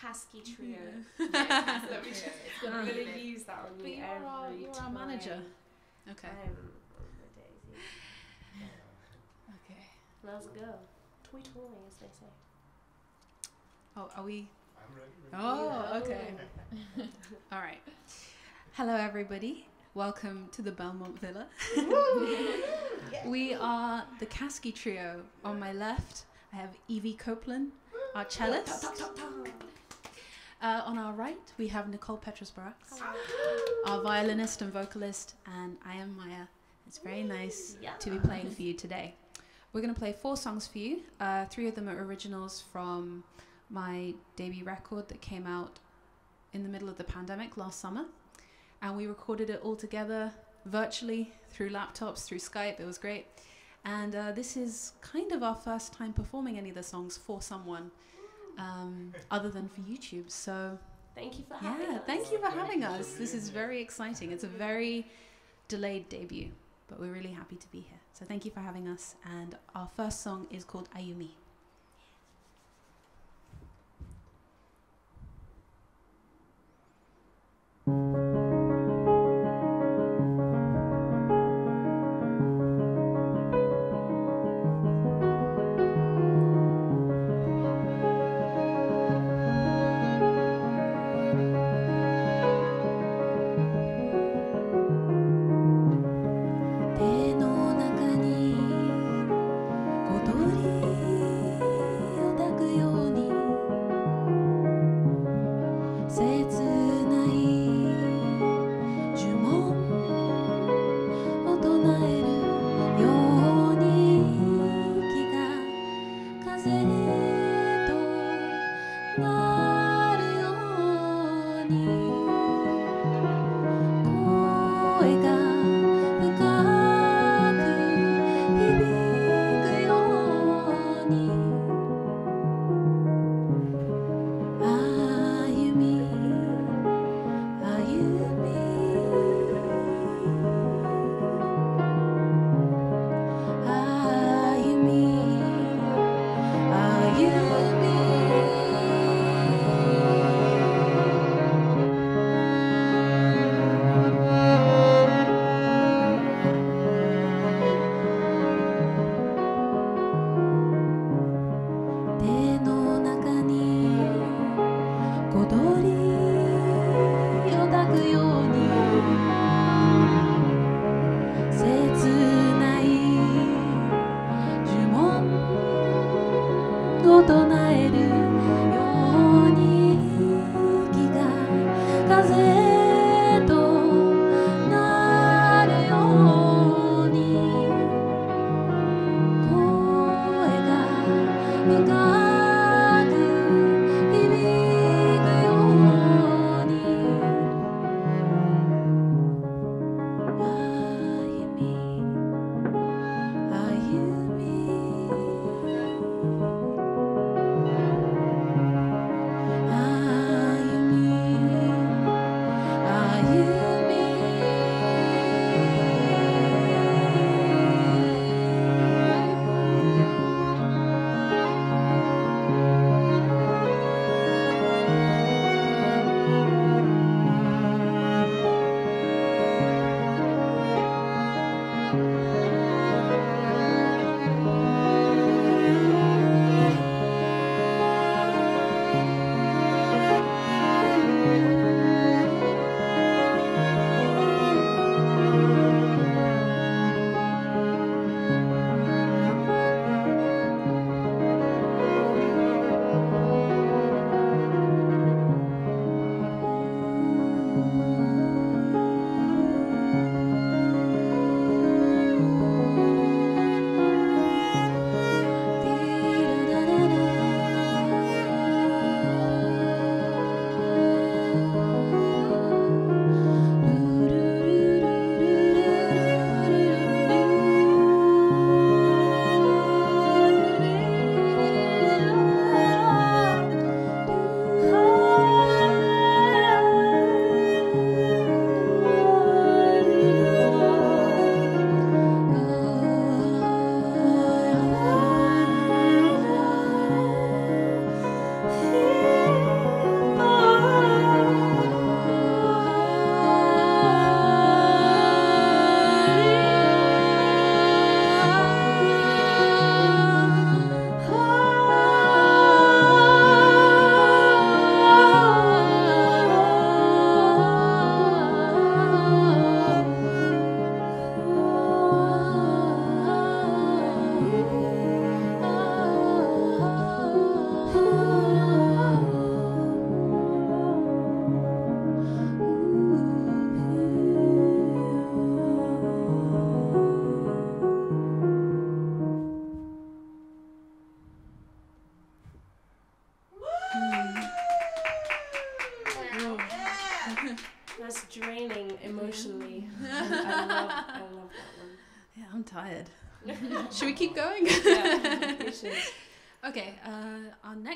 Caskie mm-hmm. trio. Yeah. Yeah, Let Trio. I'm gonna um, use that on But you you're our- you're our manager. Okay. I'm on the daisy. Okay. Let's go. Toy toy, as they say. Oh, are we? I'm ready. Oh, okay. All right. Hello, everybody. Welcome to the Belmont Villa. We are the Caskie Trio. On my left, I have Evie Coplan, our cellist. Uh, on our right, we have Nicole Barracks, our violinist and vocalist, and I am Maya. It's very nice to be playing for you today. We're going to play four songs for you. Uh, three of them are originals from my debut record that came out in the middle of the pandemic last summer. And we recorded it all together virtually through laptops, through Skype. It was great. And uh, this is kind of our first time performing any of the songs for someone um, other than for YouTube. So, Thank you for having yeah, us. thank you for having us. This is very exciting. It's a very delayed debut, but we're really happy to be here. So thank you for having us. And our first song is called Ayumi.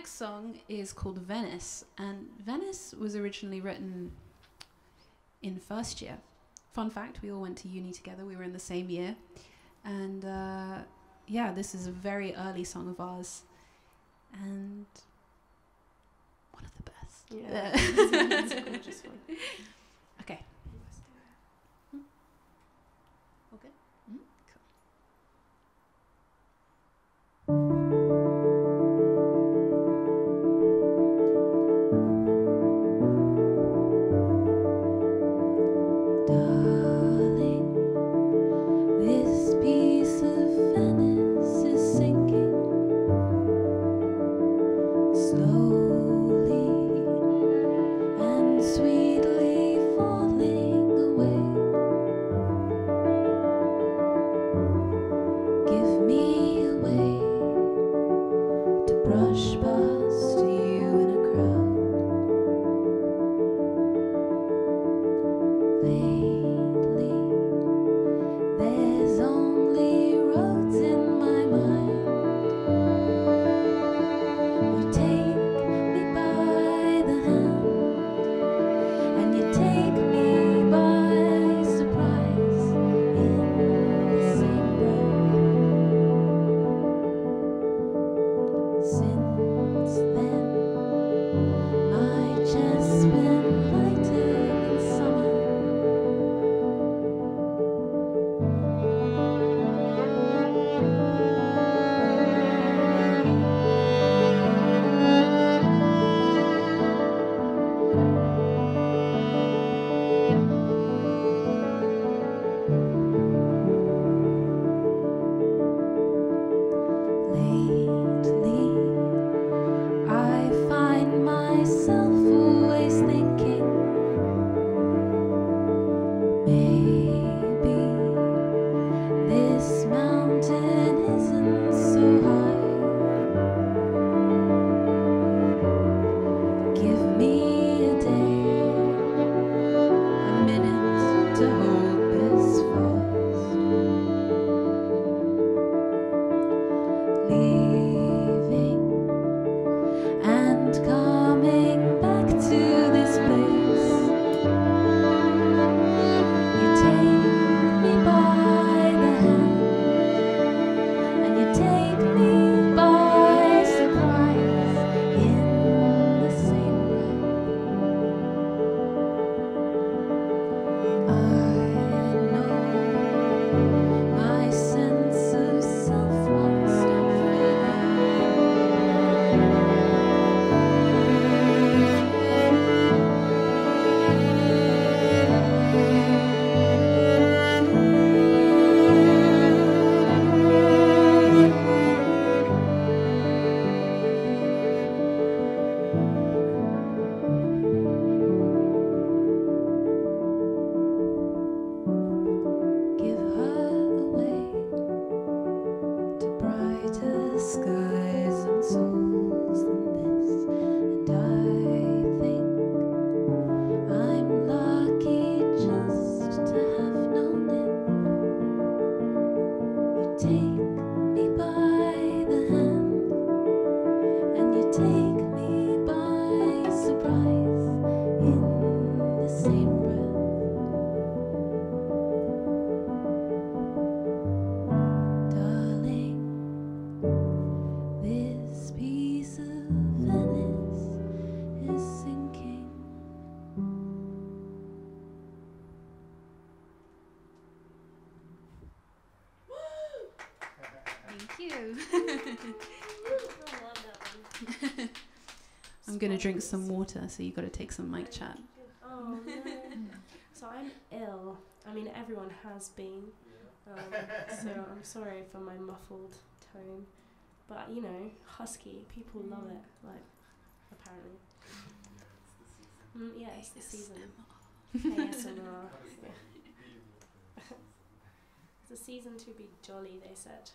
Next song is called Venice, and Venice was originally written in first year. Fun fact: we all went to uni together. We were in the same year, and uh, yeah, this is a very early song of ours, and one of the best. Yeah, it's a, gorgeous one. Drink some water, so you've gotta take some mic chat. Oh no. so I'm ill. I mean, everyone has been. Um, so I'm sorry for my muffled tone, but you know, husky people love it. Like, apparently. Mm, yeah, it's the season. ASMR. Yeah. it's a season to be jolly. They said.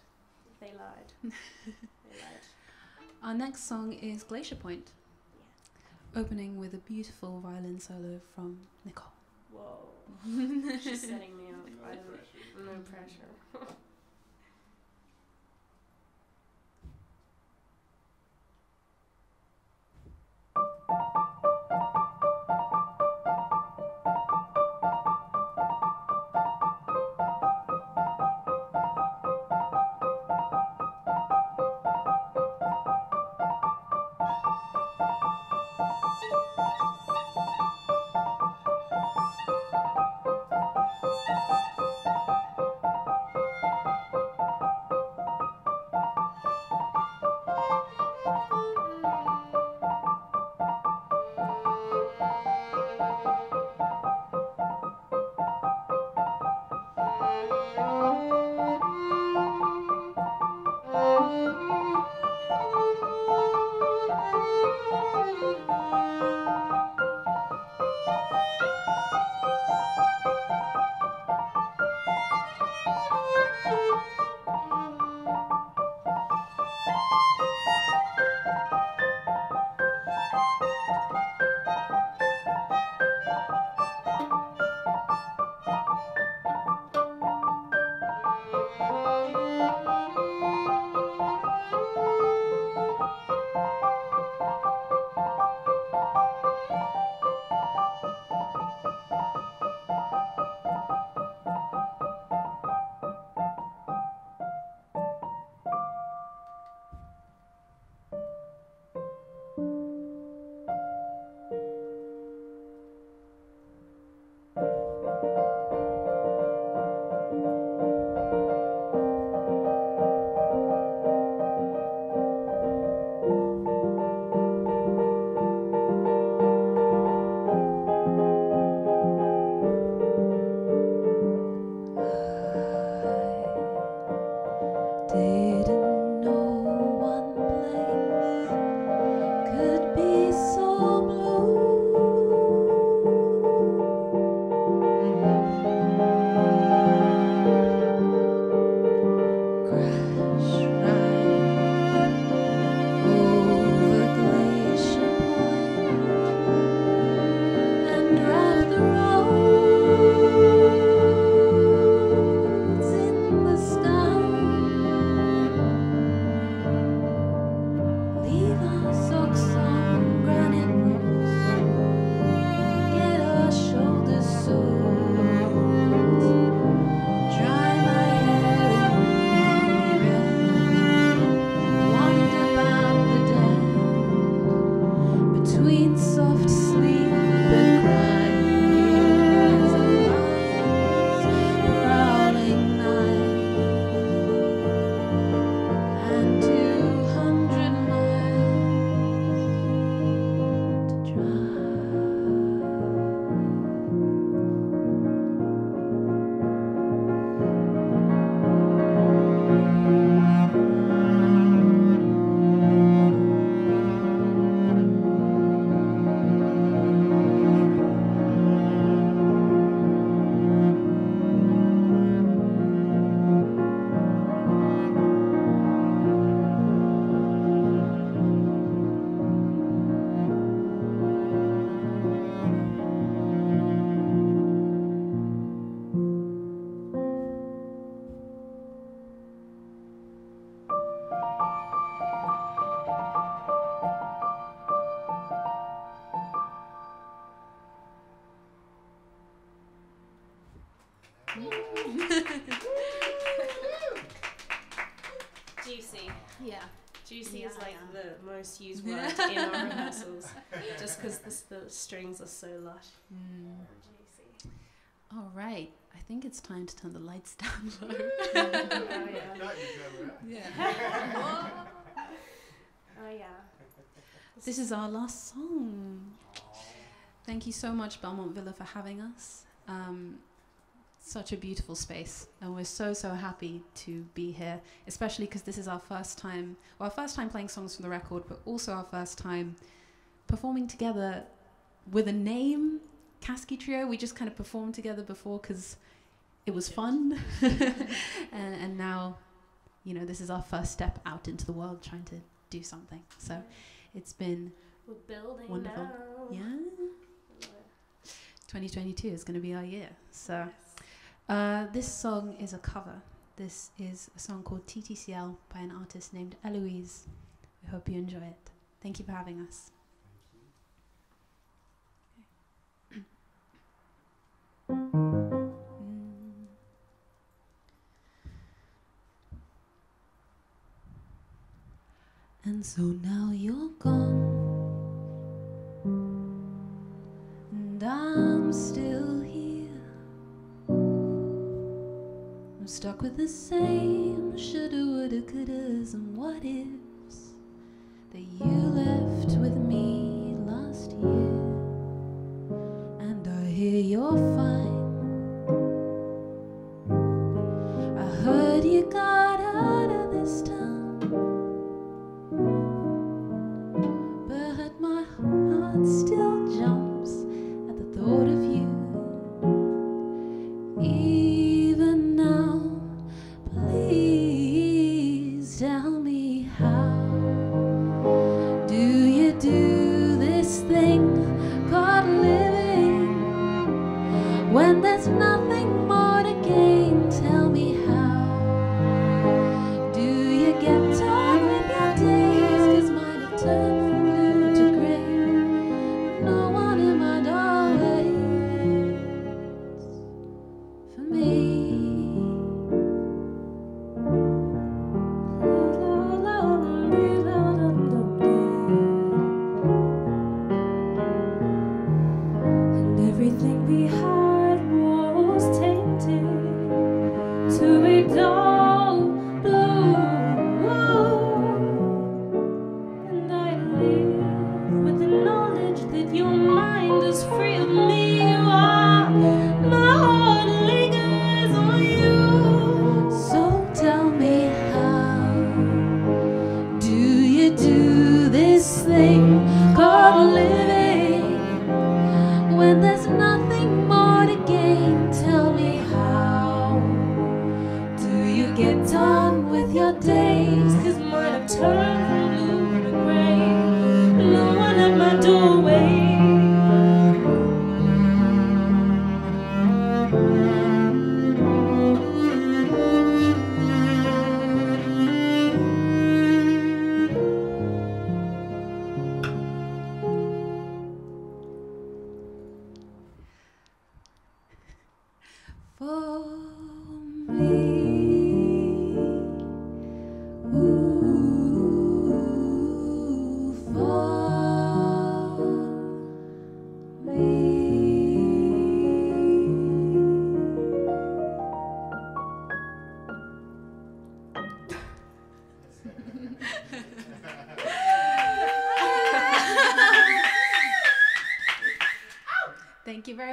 They lied. they lied. Our next song is Glacier Point, opening with a beautiful violin solo from Nicole. Whoa. She's setting me up. No pressure. no pressure. Juicy Yeah, is like yeah. the most used word in our rehearsals, just because the, the strings are so lush. Juicy. All right. I think it's time to turn the lights down low. Oh yeah. Not you, Deborah. yeah. Oh yeah. This is our last song. Thank you so much, Belmont Villa, for having us. Um, such a beautiful space, and we're so so happy to be here, especially because this is our first time, well, our first time playing songs from the record, but also our first time performing together with a name, Caskie Trio. We just kind of performed together before because it was fun, and, and now, you know, this is our first step out into the world, trying to do something. So it's been We're building Wonderful. now. yeah. 2022 is going to be our year. So uh, this song is a cover. This is a song called TTCL by an artist named Eloise. We hope you enjoy it. Thank you for having us. And so now you're gone, stuck with the same. Shoulda, woulda, couldas, and what ifs that you left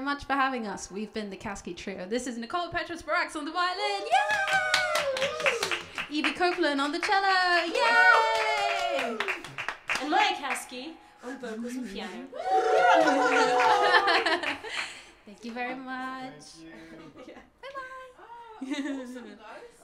much for having us. We've been the Caskie Trio. This is Nicole Petrus Barracks on the violin. Yay! Evie Coplan on the cello. Yay! And Maya Caskie on vocals and piano. Thank you very much. Thank you. Bye bye. Ah, awesome, guys.